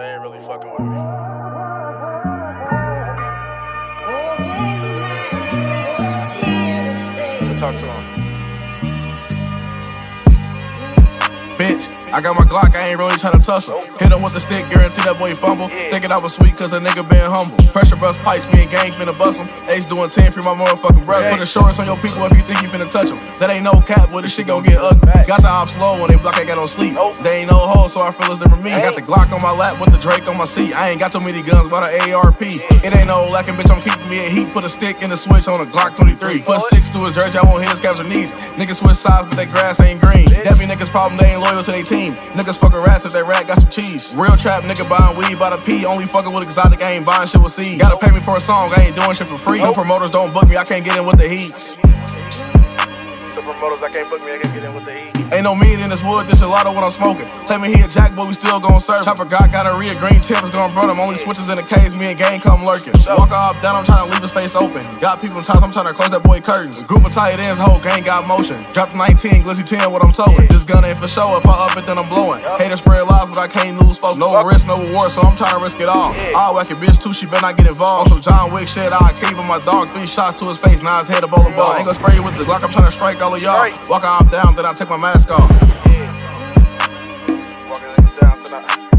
They ain't really fucking with me. Talk to him. Bitch, I got my Glock, I ain't really tryna tussle. Hit him with the stick, guarantee that boy fumble. Thinking I was sweet cause a nigga been humble. Pressure bust pipes, me and gang finna bust him. Ace doing 10 for my motherfucking brother. Put insurance on your people if you think you finna touch them. That ain't no cap, boy, this shit gon' get ugly. Got the ops low when they block, I got no sleep. They ain't no hole, so our feelings never me. Got the Glock on my lap with the Draco on my seat. I ain't got too many guns, but an ARP. It ain't no lacking, bitch, I'm keeping me a heat. Put a stick in the switch on a Glock 23. Put six through his jersey, I won't hit his caps or knees. Niggas switch sides, but that grass ain't green. That be niggas' problem, they ain't loyal to their team. Niggas fuck a rats if they rat got some cheese. Real trap nigga buying weed by the P. Only fucking with exotic, I ain't buying shit with seeds. Gotta pay me for a song, I ain't doing shit for free. Some promoters don't book me, I can't get in with the heats. I can't book me, I can't get in with the heat. Ain't no meat in this wood, this a lot of what I'm smoking. Claim me he a jack, but we still gon' serve. Chopper got got a rear green tips gon' bro them. Only switches in the case, me and gang come lurking. Walk up, down, I'm trying to leave his face open. Got people in ties, I'm trying to close that boy curtains. Group of tight ends, whole gang got motion. Dropped 19, glizzy 10, what I'm towing. This gun ain't for show, if I up it, then I'm blowing. Haters spread lies, but I can't lose folks. No risk, no reward, so I'm trying to risk it all. I'll whack a bitch too, she better not get involved. On some John Wick shit, I'll keep him my dog. Three shots to his face, now his head a bowling ball. Ain't gonna spray you with the Glock, I'm trying to strike all of y'all. Walk out down, then I take my mask off. Walking down tonight.